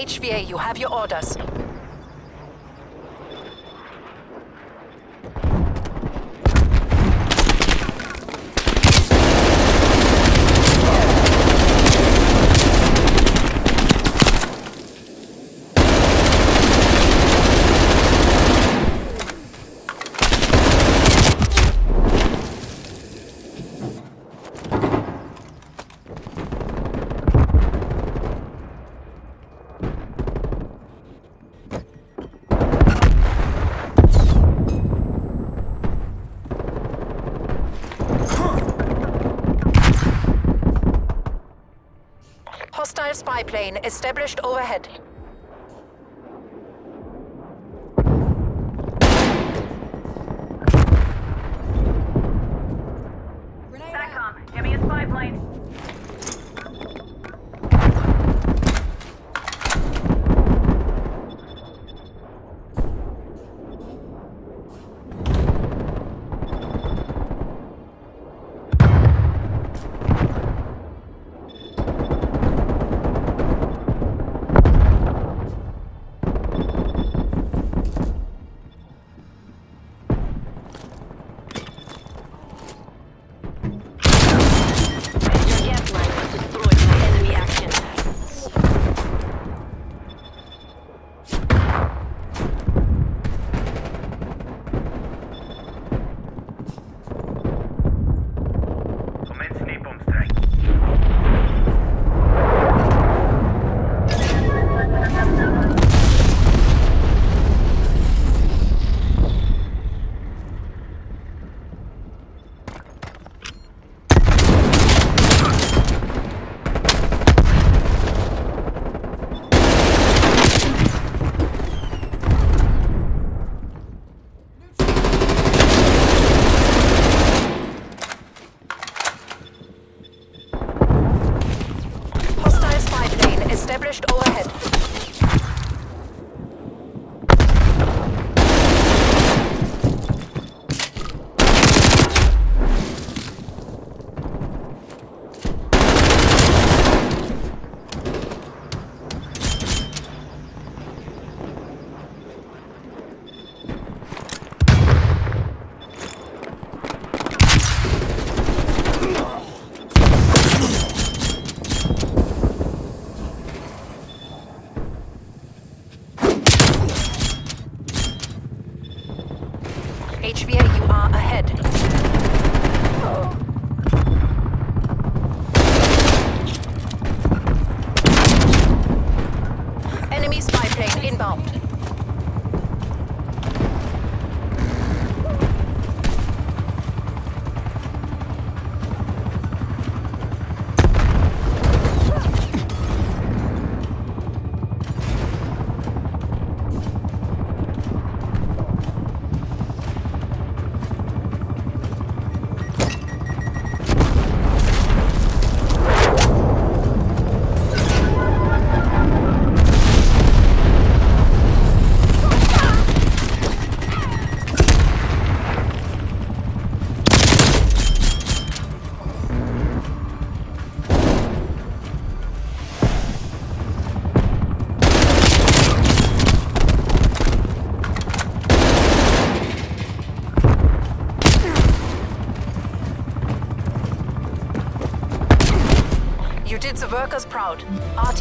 HVA, you have your orders. Spy plane established overhead. Established overhead. HVA, you are ahead. Enemy spy plane inbound. Did the workers proud. RT